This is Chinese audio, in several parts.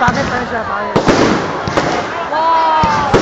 打开看一下打开哇。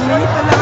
Ang liit na lang.